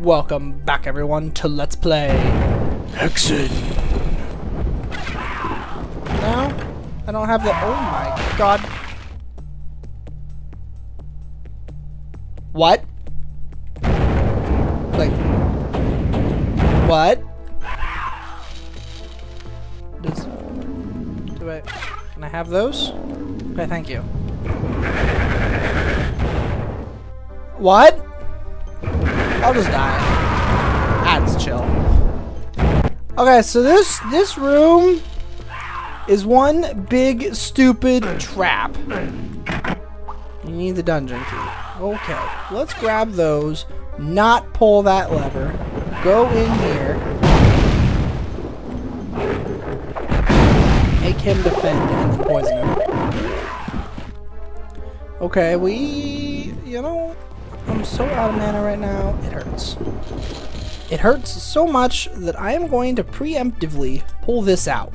Welcome back everyone to Let's Play Hexen. No, I don't have the- oh my god. What? Like, what? Does, do I, can I have those? Okay, thank you. What? I'll just die. That's chill. Okay, so this this room is one big stupid trap. You need the dungeon key. Okay, let's grab those. Not pull that lever. Go in here. Make him defend and poison him. Okay, we, you know, I'm so out of mana right now, it hurts. It hurts so much that I am going to preemptively pull this out.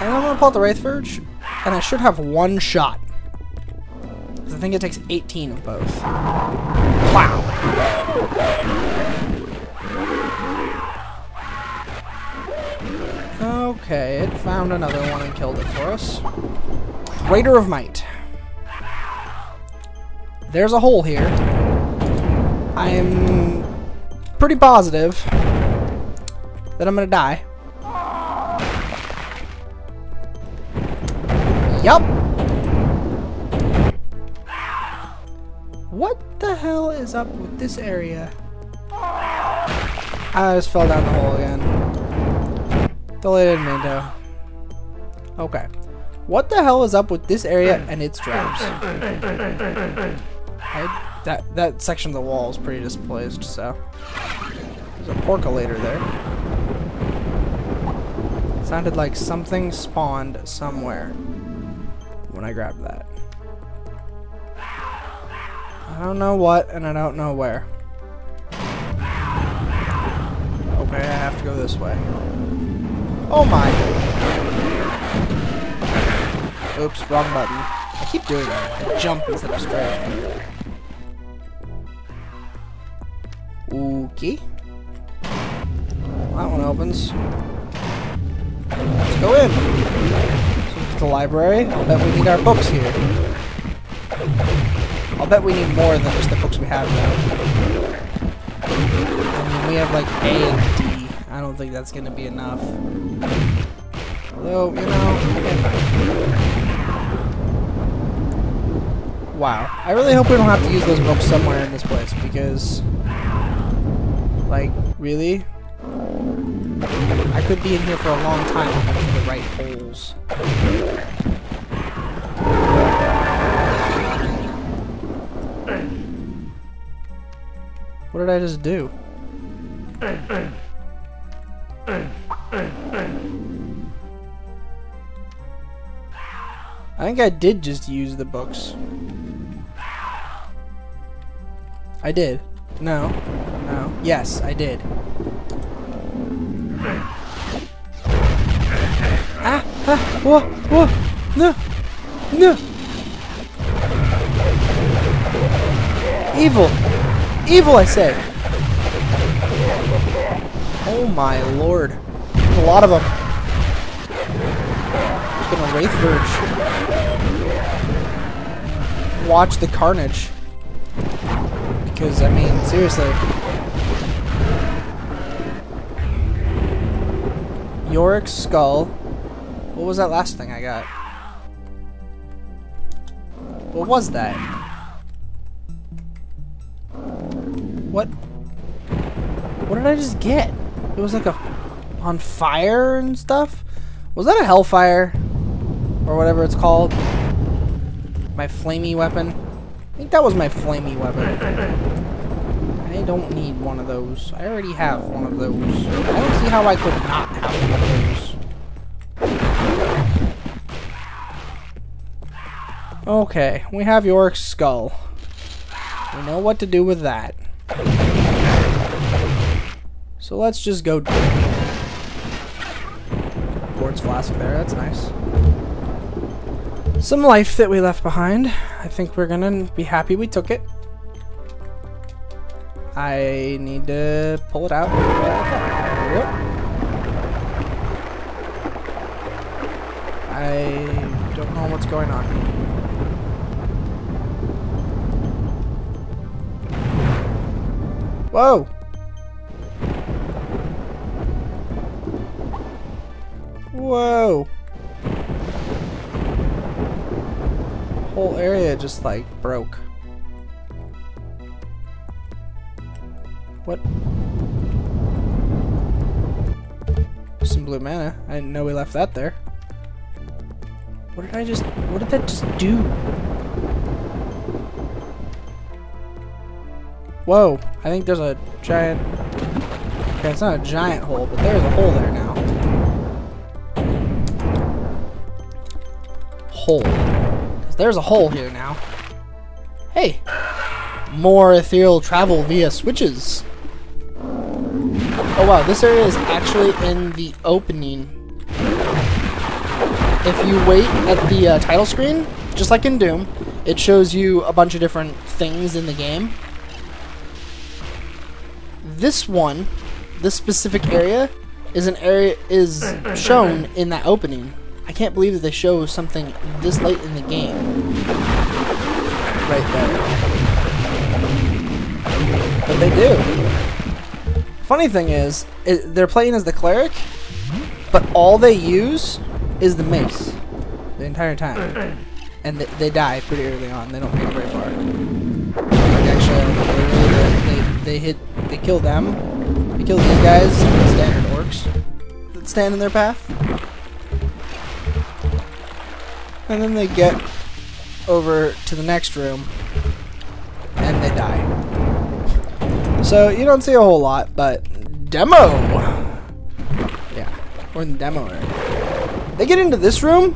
And I'm to pull out the Wraith Verge, and I should have one shot. Because I think it takes 18 of both. Wow. Okay, it found another one and killed it for us. Krater of Might. There's a hole here. I'm pretty positive that I'm gonna die. Yup. What the hell is up with this area? I just fell down the hole again. Deleted window. Okay. What the hell is up with this area and its traps? I, that that section of the wall is pretty displaced, so there's a Porkalator there. Sounded like something spawned somewhere when I grabbed that. I don't know what and I don't know where. Okay, I have to go this way. Oh my! Oops, wrong button. I keep doing that. I jump instead of straight. Okay. That one opens. Let's go in. So the library. I'll bet we need our books here. I'll bet we need more than just the books we have now. I mean, we have like A and D. I don't think that's gonna be enough. Although, you know, Wow. I really hope we don't have to use those books somewhere in this place, because... Like, really? I could be in here for a long time looking for the right holes. What did I just do? I think I did just use the books. I did. No. No. Yes, I did. Ah! Ah! Whoa! Whoa! No! No! Evil! Evil, I say! Oh my lord. A lot of them. There's gonna Wraith Verge. Watch the carnage. Because, I mean, seriously. Yorick's skull. What was that last thing I got? What was that? What? What did I just get? It was like a on fire and stuff? Was that a hellfire? Or whatever it's called? My flamey weapon? I think that was my flamey weapon. I don't need one of those. I already have one of those. I don't see how I could not have one of those. Okay, we have Yorick's skull. We know what to do with that. So let's just go. Quartz flask there, that's nice. Some life that we left behind. I think we're gonna be happy we took it. I need to pull it out. I don't know what's going on. Whoa! Whoa! Whole area just like broke. What? Some blue mana. I didn't know we left that there. What did I just... What did that just do? Whoa. I think there's a giant... Okay, it's not a giant hole, but there's a hole there now. Hole. There's a hole here now. Hey! More ethereal travel via switches. Oh wow, this area is actually in the opening. If you wait at the uh, title screen, just like in Doom, it shows you a bunch of different things in the game. This one, this specific area, is an area is shown in that opening. I can't believe that they show something this late in the game. Right there. But they do. Funny thing is, it, they're playing as the cleric, but all they use is the mace the entire time, and they, they die pretty early on. They don't make it very far. Like actually, they, they, hit, they kill them, they kill these guys, standard orcs that stand in their path, and then they get over to the next room, and they die. So you don't see a whole lot, but demo. Yeah, we're in the demo area. They get into this room,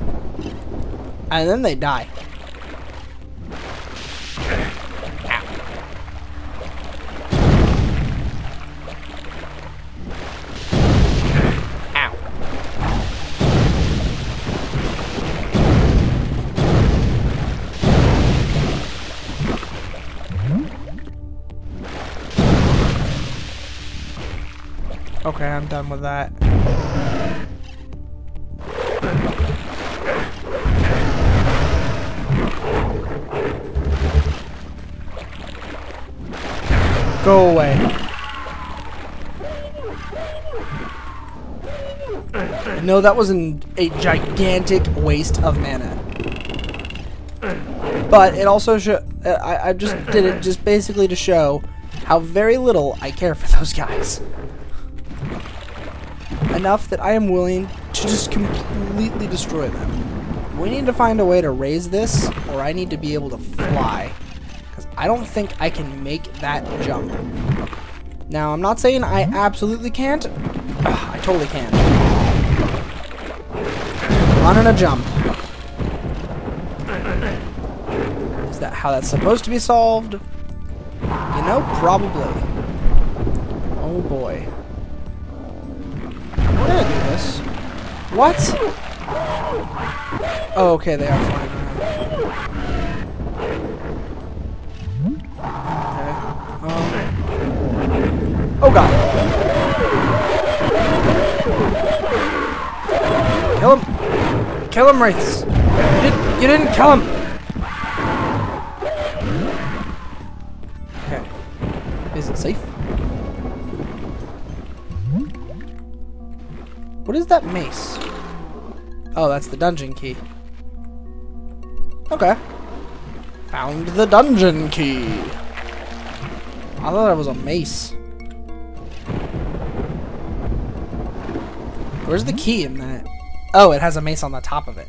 and then they die. Okay, I'm done with that. Go away. No, that was an, a gigantic waste of mana. But it also show. uh, I, I just did it just basically to show how very little I care for those guys. Enough that I am willing to just completely destroy them. We need to find a way to raise this, or I need to be able to fly. Because I don't think I can make that jump. Now, I'm not saying I absolutely can't. Ugh, I totally can. Running a jump. Is that how that's supposed to be solved? You know, probably. Oh boy. What? Oh, okay, they are flying around. Okay. Um. Oh god. Kill him. Kill him, Wraiths. You, did, you didn't kill him. Okay. Is it safe? What is that mace? Oh, that's the dungeon key. Okay. Found the dungeon key. I thought it was a mace. Where's the key in that? Oh, it has a mace on the top of it.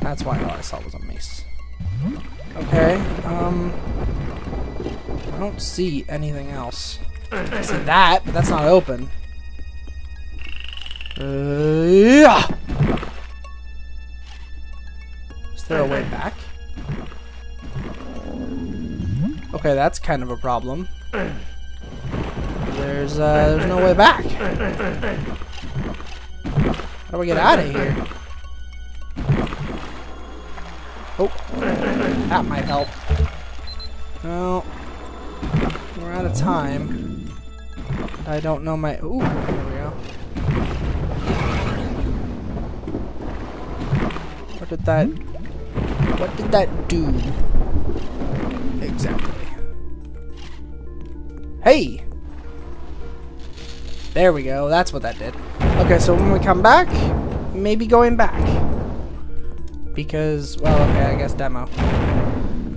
That's why all I saw was a mace. Okay, um... I don't see anything else. I see that, but that's not open. Uh, yeah! Is there a way back? Okay, that's kind of a problem. There's uh, there's no way back. How do we get out of here? Oh, that might help. Well, we're out of time. I don't know my... Ooh, there we go. What did that... What did that do? Exactly. Hey! There we go. That's what that did. Okay, so when we come back, maybe going back. Because, well, okay, I guess demo.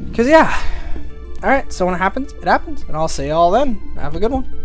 Because, yeah. Alright, so when it happens, it happens. And I'll see y'all then. Have a good one.